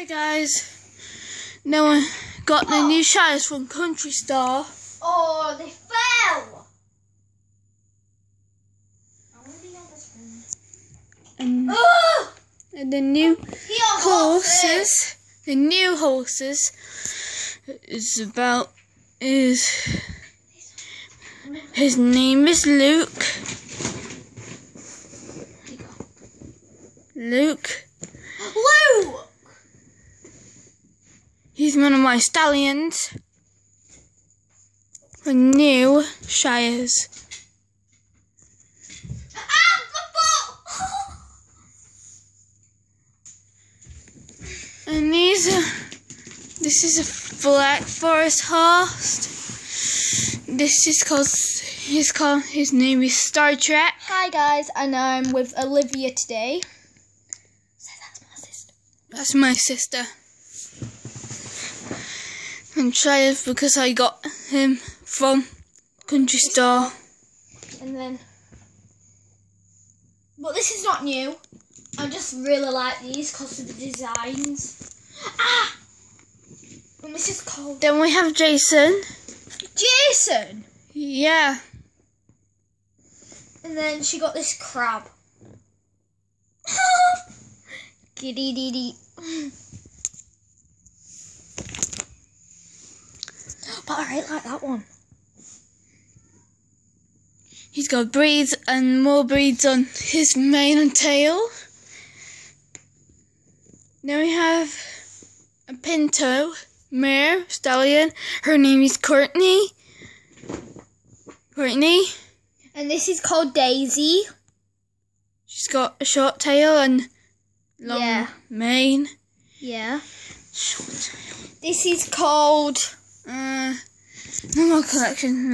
Hi guys. Now I got the new shires from Country Store. Oh, they fell. I want to be best friend. And, Oh, and the new horses. The new horses is about is his name is Luke. Luke. Luke. He's one of my stallions. The new shires. Ah. And these are, this is a black forest horse. This is called, his called, his name is Star Trek. Hi guys, and I'm with Olivia today. So that's my sister. That's my sister. And Shires because I got him from Country Store. And then, but this is not new. I just really like these because of the designs. Ah, and this is called Then we have Jason. Jason. Yeah. And then she got this crab. Giddy dee dee. But I really like that one. He's got breeds and more breeds on his mane and tail. Then we have a pinto mare stallion. Her name is Courtney. Courtney. And this is called Daisy. She's got a short tail and long Yeah. mane. Yeah. Short tail. This is called Uh, no more collection.